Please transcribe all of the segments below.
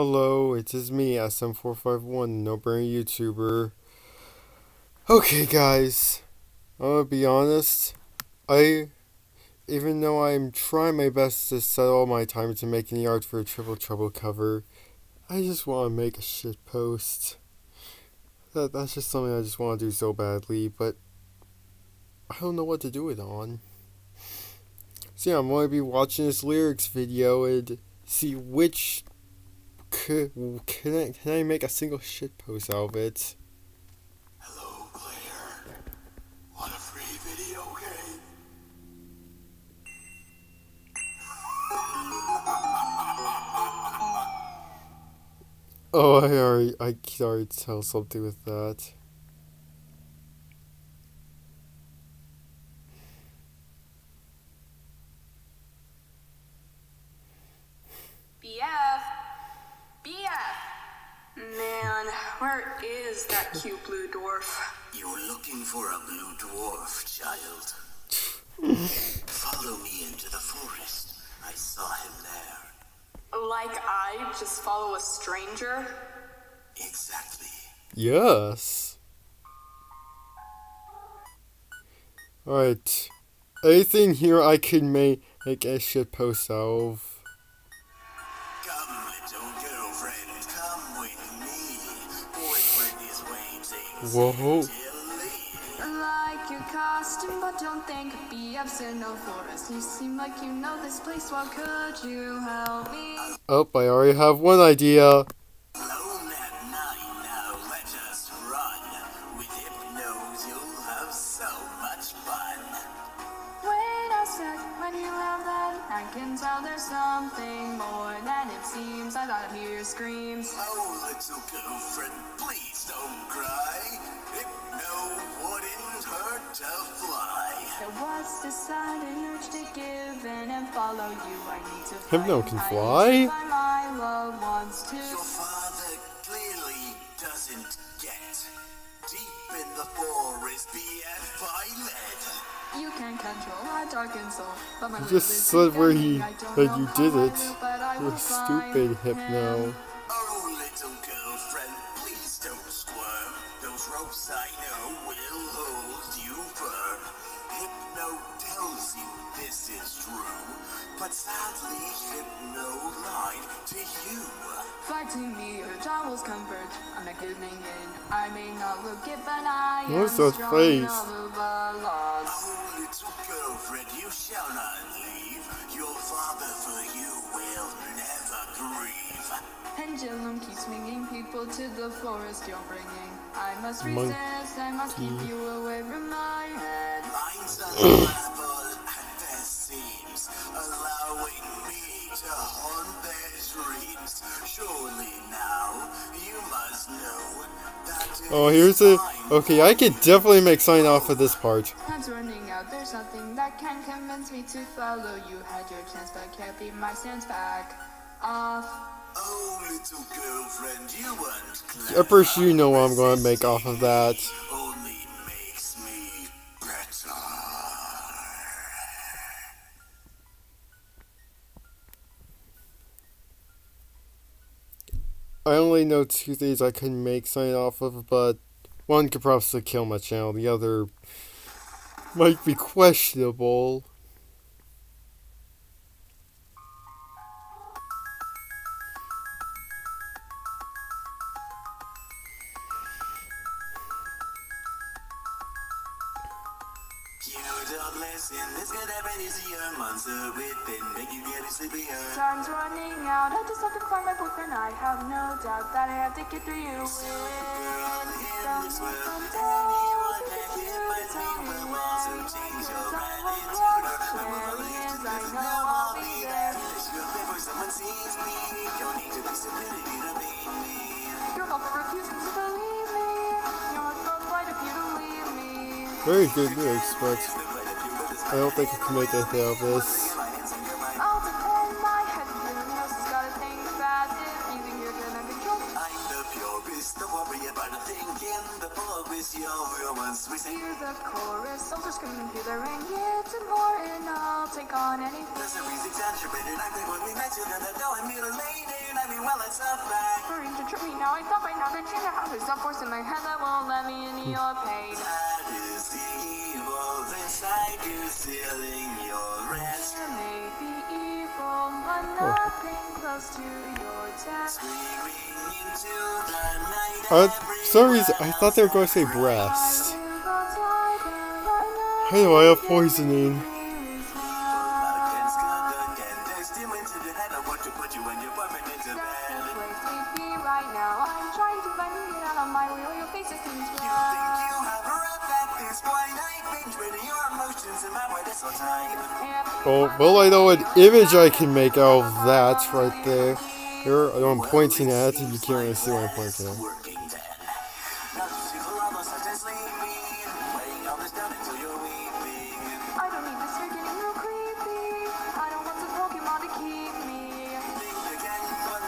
Hello, it is me, SM451, no brain YouTuber. Okay, guys, I'm gonna be honest. I, even though I'm trying my best to set all my time into making the art for a Triple Trouble cover, I just want to make a shit post. That that's just something I just want to do so badly, but I don't know what to do it on. So yeah, I'm going to be watching this lyrics video and see which could can I can I make a single shit post out of it? Hello, Claire. Want a free video game? Oh, I already I can already tell something with that. BF. BF. Man, where is that cute blue dwarf? You're looking for a blue dwarf, child. Follow me into the forest. I saw him there. Like I just follow a stranger? Exactly. Yes. Alright. Anything here I can make, make a shit post out of. Whoa. Like your costume, but don't think BF's in no forest. You seem like you know this place, well, could you help me? Oh, I already have one idea. Hypno find- can fly? need to find my loved ones too. Your father clearly doesn't get. Deep in the forest, BF by lead. You can control my darkened soul, but my You just said where he- condemning. That you did it. will, but I You're stupid, find Hypno. But sadly, Hypno lied to you. Fighting me, your jaw was converged. I'm not giving in. I may not look it, but I What's that strong face? enough of a loss. Oh, little girlfriend, you shall not leave. Your father for you will never grieve. Pendulum keeps swinging people to the forest you're bringing. I must Monkey. resist, I must keep you away from my head. Oh, here's a. Okay, I could definitely make sign off of this part. Time's running out, there's nothing that can convince me to follow you. Had your chance, but can't be my stance back off. Oh, little girlfriend, you weren't clever. pretty sure you know what I'm going to make off of that. Know two things I can make sign off of, but one could probably kill my channel. The other might be questionable. You don't this could happen is your monster within, make you get sleepier. Time's running out, I just have to find my boyfriend. I have no doubt that I have to get through you. Girl in this world, anyone that you hit might tell be me will also change want, your 'cause I attitude. will When watch we're where he late, is, I you know know I'll be there. You're before someone sees me, don't need to be stupidity to beat me. Your love refuses to believe me. You're not right if you leave me. Very good lyrics, but I don't think I can make anything out of this. I'll defend my head. Your nose has got a thing fast. If you think you're gonna control I'm the purest, don't worry about a thing in the forest, you're romance, we say. Hear the chorus, soldiers screaming through the rain. It's important, I'll take on anything. There's exaggerated, I think when we met you, then I know I'm mutilated, I'm well, it's a fact. Trying to trip me now. I thought by now that you have this force in my head that won't let me into your pain. Inside you, your rest. You may be evil, but nothing close to your death. Screaming into the night. Uh, for some reason, I thought they were going to say breast. How do I have poisoning? Oh, well, I know an image I can make out of that right there. Here, I'm pointing at it, you can't really see what I'm pointing at.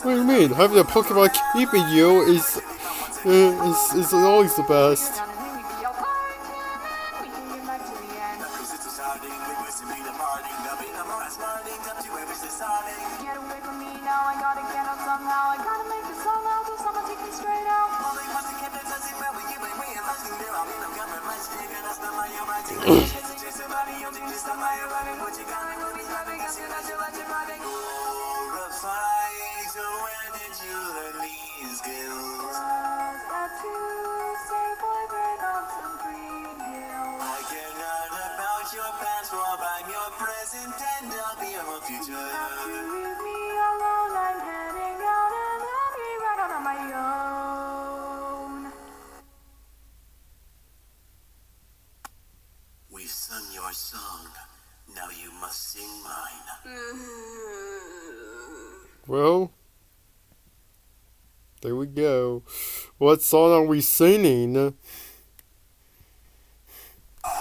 What do you mean? Having a Pokemon keeping you is, is, is always the best. Skills? At Tuesday, boyfriend on some green hill. I care not about your past, for I'm your present, and I'll be your future. We've sung your song, now you must sing mine. Mm-hmm. Well, there we go. What song are we singing? I'm dead.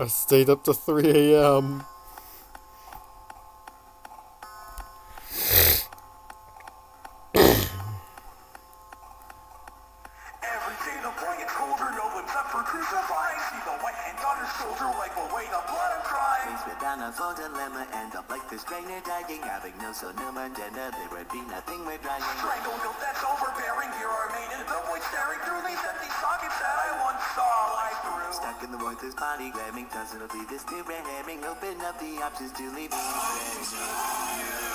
I stayed up to 3 a.m. Strangled, guilt that's overbearing. Here are made in the void staring through these empty sockets that I once saw light through. Stuck in the this body grabbing, constantly this new red herring. Open up the options to leave me.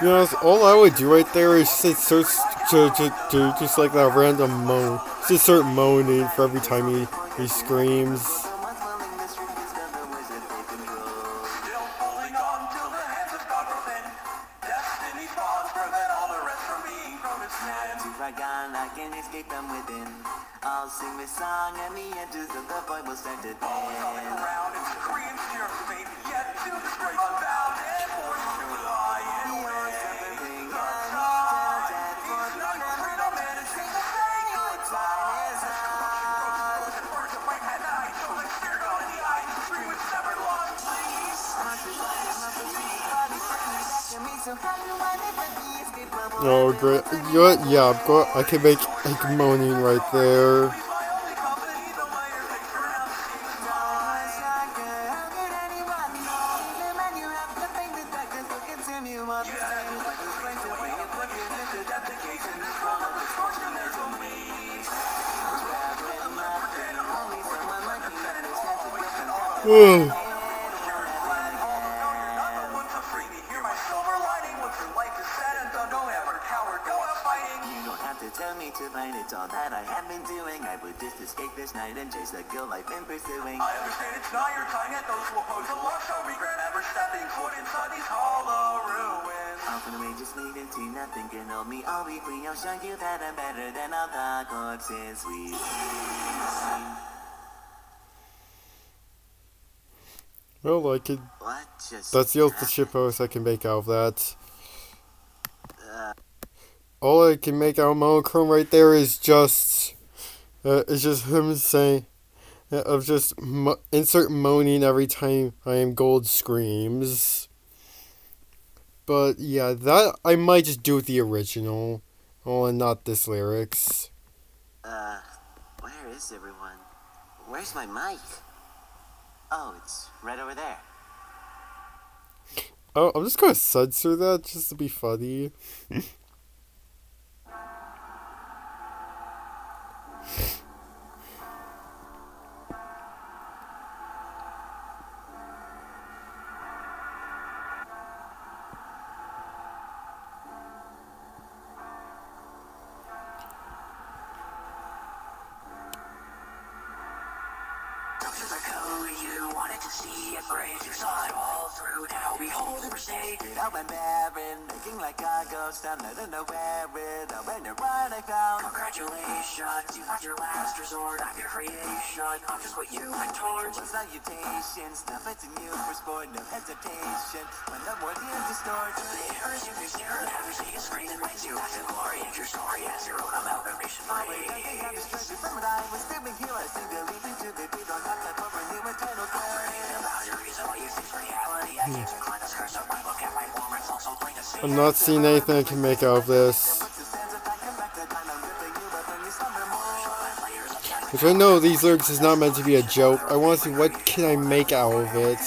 You know, all I would do right there is just start to, to, to just like that random moan. Just start moaning for every time he, he screams. Oh, great. You know what? Yeah, I'm go- I can make moaning right there. He's and chase I've been pursuing. I understand it's not your time yet those who oppose the law shall regret ever stepping foot inside these hollow ruins. Often we just lead into nothing can hold me all be free. I'll show you that I'm better than all the corpses we see. Well, I could. What just That's the only shit post I can make out of that. All I can make out of monochrome right there is just, uh, is just him saying, uh, of just mo- insert moaning every time I am gold screams. But yeah, that I might just do the original. Oh, and not this lyrics. Uh, where is everyone? Where's my mic? Oh, it's right over there. Oh, I'm just gonna censor that just to be funny. behold it out my Marin, looking like a ghost. I'm not in nowhere it. I went I found. Congratulations, you found your last resort. I'm your creation. I'm just what you went towards. With salutations, nothing new for sport, no hesitation. When the word is distorted. There is you can stare at every single screen and raise you back to glory. And your story has your own amalgamation. My I think I'm distracted from what I was doing here. I see the leap into the beat on that of a new eternal glory. boundaries of what you think's reality. I hmm. can't I'm not seeing anything I can make out of this. Which I know these lyrics is not meant to be a joke. I want to see what can I make out of it.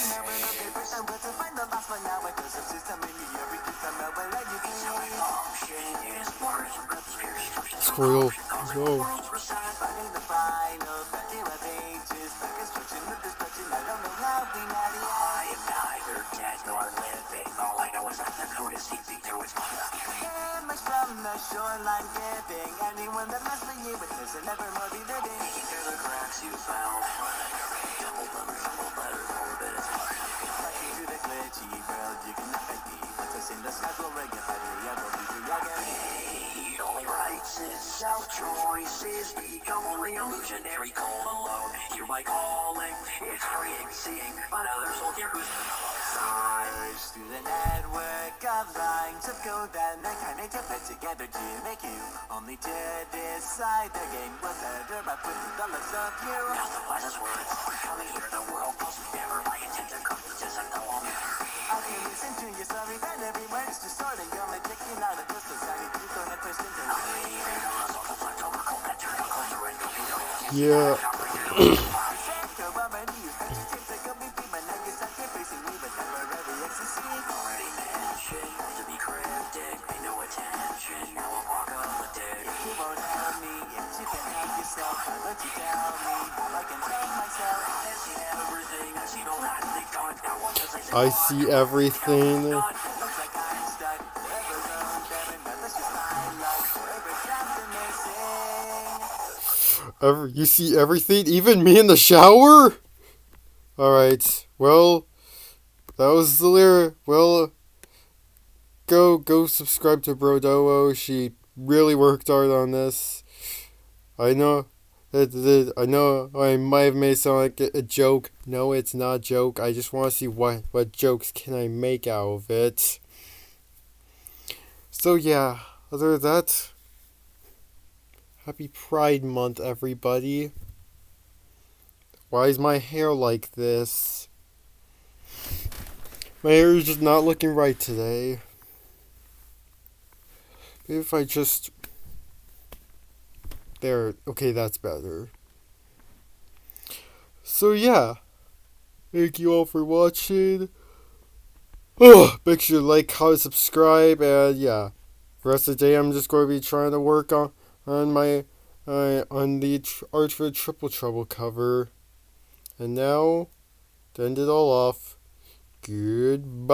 Squirrel. Shoreline giving anyone that mess with you, but there's never more be living. The cracks you. Fighting through the glitchy world, you cannot fight me. What's in the skies will writes his self-choices become only illusionary cold alone. Hear my calling, it's freeing, seeing, but others will hear who's Search through the network of lines of code that mankind to put together to make you only to decide the game was better by putting the less of you. Now the wisest words are coming here, the world calls me never. My intent to come to just longer. I can listen to your sorry and every word is distorting. You're say? I see everything. Ever, you see everything, even me in the shower? Alright, well, that was the lyric. Well, go go subscribe to Brodowo. She really worked hard on this. I know I know I might have made it sound like a, a joke. No, it's not a joke. I just want to see what what jokes can I make out of it. So yeah, other than that, happy Pride Month, everybody. Why is my hair like this? My hair is just not looking right today. Maybe if I just. There. Okay, that's better. So, yeah. Thank you all for watching. Make sure to like, comment, subscribe, and yeah. The rest of the day, I'm just going to be trying to work on, on my. Uh, on the tr- Arch Triple Trouble cover. And now, to end it all off, goodbye!